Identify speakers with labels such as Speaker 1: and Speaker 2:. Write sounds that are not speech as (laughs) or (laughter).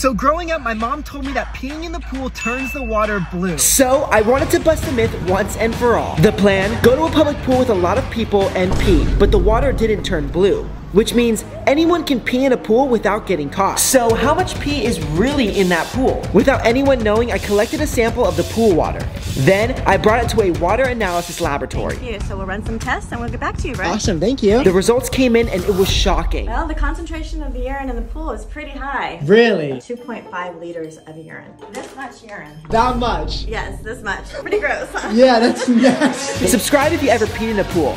Speaker 1: So growing up, my mom told me that peeing in the pool turns the water blue.
Speaker 2: So I wanted to bust the myth once and for all. The plan, go to a public pool with a lot of people and pee, but the water didn't turn blue which means anyone can pee in a pool without getting caught. So how much pee is really in that pool? Without anyone knowing, I collected a sample of the pool water. Then I brought it to a water analysis laboratory.
Speaker 3: Thank you. So we'll run some tests and we'll get back to you, Brent.
Speaker 1: Awesome, thank you.
Speaker 2: The results came in and it was shocking.
Speaker 3: Well, the concentration of the urine in the pool is pretty high.
Speaker 1: Really?
Speaker 3: 2.5 liters of urine. This much urine.
Speaker 1: That much?
Speaker 3: Yes, this much. Pretty gross, huh?
Speaker 1: Yeah, that's (laughs) nasty.
Speaker 2: Subscribe if you ever peed in a pool.